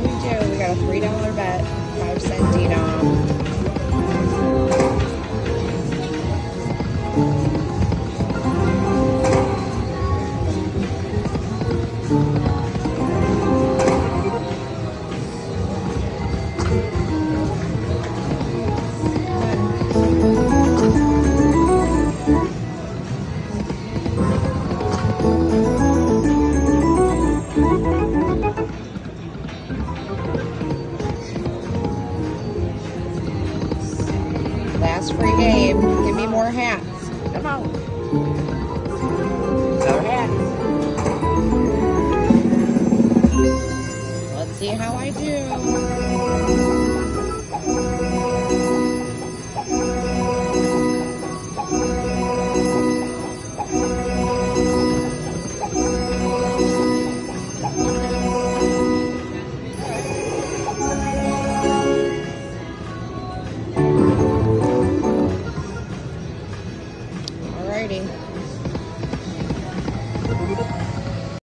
we do. We got a $3 bet. Last free game. Give me more hats. Come on. More hats. Let's see how I do. Alrighty.